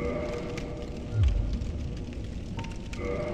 Uh. Uh.